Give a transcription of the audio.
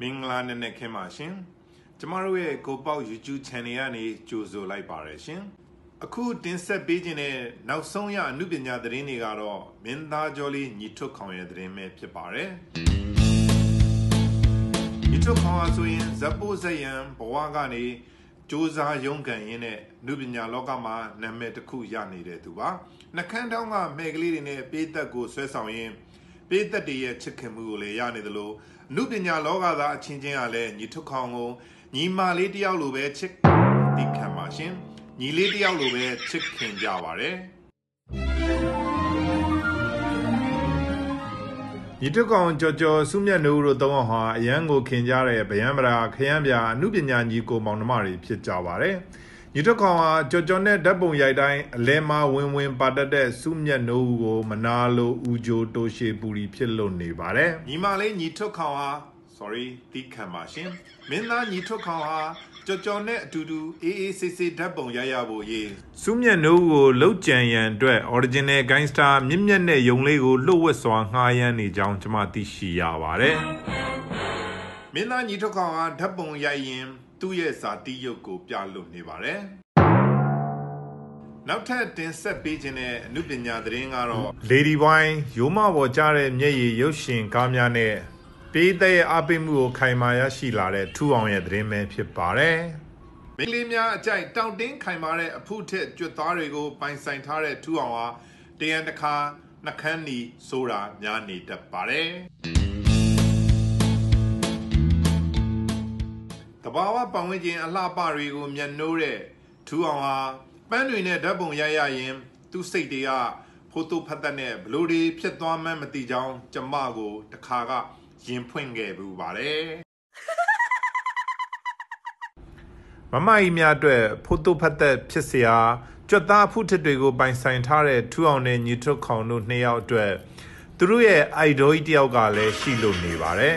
မင်္ဂလာနံနက်ခင်းပါရှင်ကျမတို့ရဲ့ကိုပေါက် YouTube channel ကနေကြိုဆိုလိုက်ပါရရှင်အခုတင်ဆက်ပေးခြင်းတဲ့နောက်ဆုံးရအမှုပညာသတင်းတွေကတော့မင်းသားကျော်လေးညီထွတ်ခေါင်ရဲ့သတင်းပဲဖြစ်ပါတယ်ညီထွတ်ခေါင်ဟာဆိုရင်ဇပိုးဇယံဘဝကနေစူးစမ်းရုန်းကန်ရင်းနဲ့နုပညာလောကမှာနာမည်တစ်ခုရနေတဲ့သူပါနှခမ်းတောင်းကမဲကလေးတွေနဲ့ပေးသက်ကိုဆွဲဆောင်ရင်း ပေးသက်တွေရဲ့ချစ်ခင်မှုကိုလည်းရနေသလိုအမှုပညာလောကသားအချင်းချင်းကလည်းညီထွတ်ခေါင်ကိုညီမလေးတယောက်လိုပဲချစ်တိခံပါရှင်ညီလေးတယောက်လိုပဲချစ်ခင်ကြပါတယ်ညီထွတ်ကောင်ကြော်ကြော်စုမြတ်နိုးတို့သုံးအောင်ဟာအရန်ကိုခင်ကြတဲ့ဗယံပရာခရမ်းပြအမှုပညာညီကိုမောင်နှမတွေဖြစ်ကြပါတယ် ညီထွတ်ကောင်ဟာကြော်ကြော်နဲ့ဓာတ်ပုံရိုက်တိုင်းအလဲမဝင်ဝင်ပါတတ်တဲ့စုမြတ်နိုးကိုမနာလိုဦးဂျိုတိုးရှေပူရီဖြစ်လို့နေပါတယ်ညီမလေးညီထွတ်ကောင်ဟာ sorry တိခံပါရှင်မင်းသားညီထွတ်ခေါင်ဟာကြော်ကြော်နဲ့အတူတူအေးအေးဆေးဆေးဓာတ်ပုံရရဖို့ရေးစုမြတ်နိုးကိုလှုပ်ကြံရန်အတွက် original gangster မြင့်မြတ်တဲ့ယုံလေးကိုလှုပ်ဝက်စွာငှားရမ်းနေကြောင်းကျွန်မသိရှိရပါတယ်မင်းသားညီထွတ်ခေါင်ဟာဓာတ်ပုံရိုက်ရင် သူ့ရဲ့ဇာတိရုပ်ကိုပြလို့နေပါတယ်နောက်ထပ်တင်ဆက်ပေးခြင်းတဲ့အမှုပညာသတင်းကတော့ Lady Boy ရိုးမပေါ်ကြားတဲ့မျက်ရည်ရုပ်ရှင်ကားများနဲ့ပေးတဲ့အားပေးမှုကိုခိုင်မာရရှိလာတဲ့ထူအောင်ရဲ့သတင်းပဲဖြစ်ပါတယ်။မိန်းကလေးများအကြိုက်တောင့်တင်းခိုင်မာတဲ့အဖုထက်ကြွတ်သားတွေကိုပိုင်ဆိုင်ထားတဲ့ထူအောင်ဟာတရန်တစ်ခါနှခမ်းနီဆိုတာများနေတတ်ပါတယ်။ တဘာဝပတ်ဝန်းကျင်အလှပတွေကိုမျက်နှိုးတဲ့ထူအောင်ဟာပန်းတွေနဲ့ဓာတ်ပုံရိုက်ရရင် သူ့စိတ်တွေကဖိုတိုဖတ်သက်နဲ့ဘလို့တွေဖြစ်သွားမှန်းမသိကြောင်းကျမကိုတခါကရင်ဖွင့်ခဲ့ဘူးပါတယ်မမကြီးများအတွက်ဖိုတိုဖတ်သက်ဖြစ်စရာကြွက်သားဖုထစ်တွေကိုပိုင်ဆိုင်ထားတဲ့ထူအောင်နဲ့ညီထွတ်ခေါင်တို့နှစ်ယောက်အတွက်သူတို့ရဲ့အိုက်ဒေါ်ကြီးတယောက်ကလည်းရှိလို့နေပါတယ်